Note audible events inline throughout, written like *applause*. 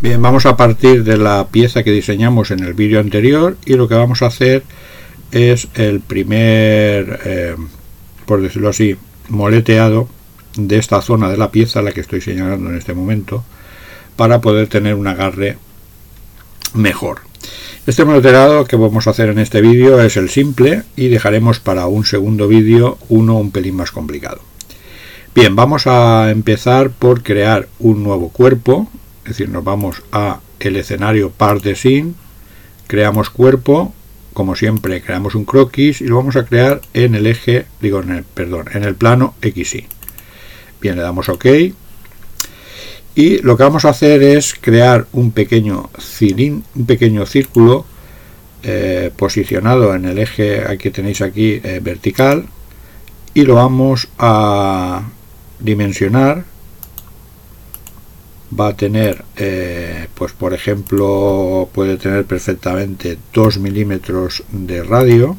Bien, vamos a partir de la pieza que diseñamos en el vídeo anterior y lo que vamos a hacer es el primer, eh, por decirlo así, moleteado de esta zona de la pieza, la que estoy señalando en este momento, para poder tener un agarre mejor. Este moleteado que vamos a hacer en este vídeo es el simple y dejaremos para un segundo vídeo uno un pelín más complicado. Bien, vamos a empezar por crear un nuevo cuerpo es decir, nos vamos a el escenario par de sin, creamos cuerpo, como siempre creamos un croquis y lo vamos a crear en el eje, digo, en el, perdón, en el plano XY. Bien, le damos OK. Y lo que vamos a hacer es crear un pequeño, cilín, un pequeño círculo eh, posicionado en el eje que tenéis aquí eh, vertical y lo vamos a dimensionar va a tener, eh, pues por ejemplo, puede tener perfectamente 2 milímetros de radio.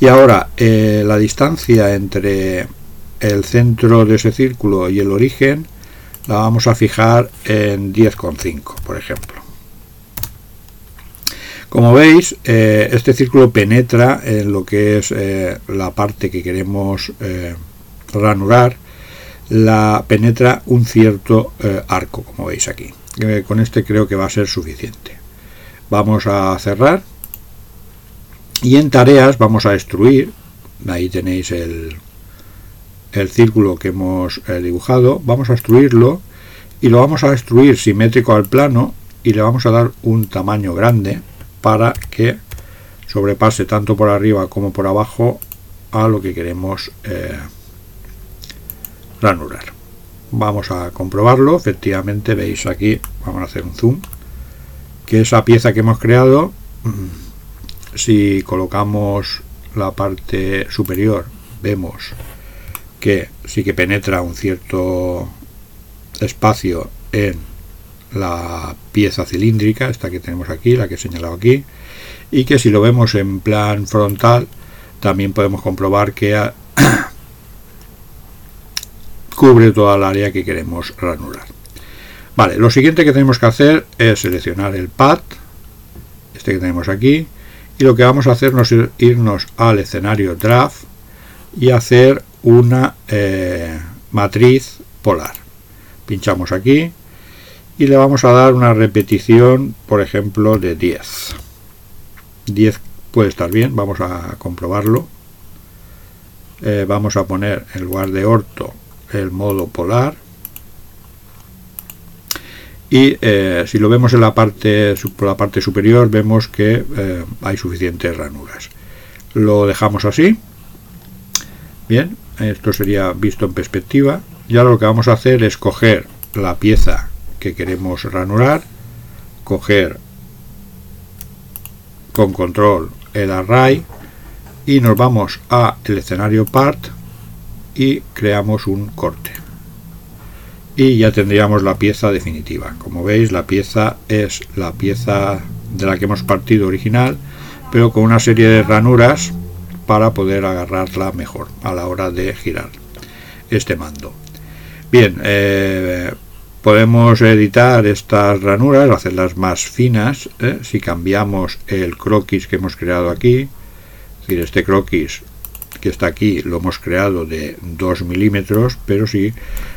Y ahora, eh, la distancia entre el centro de ese círculo y el origen la vamos a fijar en 10,5, por ejemplo. Como veis, eh, este círculo penetra en lo que es la parte que queremos ranurar la penetra un cierto eh, arco, como veis aquí. Eh, con este creo que va a ser suficiente. Vamos a cerrar y en tareas vamos a destruir. Ahí tenéis el, el círculo que hemos eh, dibujado. Vamos a destruirlo y lo vamos a destruir simétrico al plano y le vamos a dar un tamaño grande para que sobrepase tanto por arriba como por abajo a lo que queremos Vamos a comprobarlo, efectivamente veis aquí, vamos a hacer un zoom, que esa pieza que hemos creado, mm, si colocamos la parte superior, vemos que sí que penetra un cierto espacio en la pieza cilíndrica, esta que tenemos aquí, la que he señalado aquí, y que si lo vemos en plan frontal, también podemos comprobar que *clears throat* cubre toda el área que queremos ranurar. Vale, lo siguiente que tenemos que hacer es seleccionar el pad, este que tenemos aquí, y lo que vamos a hacer es irnos al escenario draft y hacer una eh, matriz polar. Pinchamos aquí y le vamos a dar una repetición, por ejemplo, de 10. 10 puede estar bien, vamos a comprobarlo. Eh, vamos a poner en lugar de orto el modo polar. Y eh, si lo vemos en la parte por la parte superior vemos que eh, hay suficientes ranuras. Lo dejamos así. Bien esto sería visto en perspectiva. Y ahora lo que vamos a hacer es coger la pieza que queremos ranurar coger con control el array y nos vamos a el escenario part y creamos un corte. Y ya tendríamos la pieza definitiva. Como veis la pieza es la pieza de la que hemos partido original pero con una serie de ranuras para poder agarrarla mejor a la hora de girar este mando. Bien eh, podemos editar estas ranuras hacerlas más finas eh, si cambiamos el croquis que hemos creado aquí es decir este croquis que está aquí lo hemos creado de 2 milímetros pero si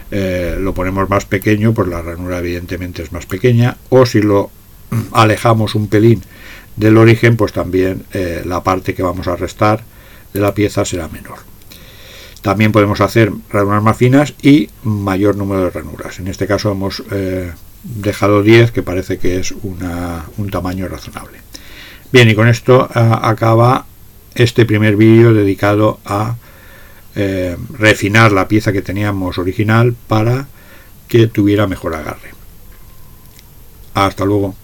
eh, lo ponemos más pequeño pues la ranura evidentemente es más pequeña o si lo alejamos un pelín del origen pues también eh, la parte que vamos a restar de la pieza será menor. También podemos hacer ranuras más finas y mayor número de ranuras. En este caso hemos eh, dejado 10 que parece que es un tamaño razonable. Bien y con esto acaba este primer vídeo dedicado a eh, refinar la pieza que teníamos original para que tuviera mejor agarre. Hasta luego.